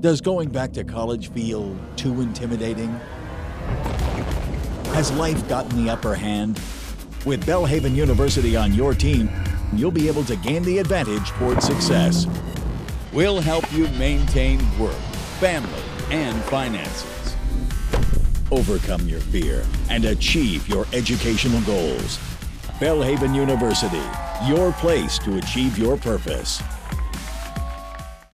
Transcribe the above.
Does going back to college feel too intimidating? Has life gotten the upper hand? With Belhaven University on your team, you'll be able to gain the advantage toward success. We'll help you maintain work, family, and finances. Overcome your fear and achieve your educational goals. Belhaven University, your place to achieve your purpose.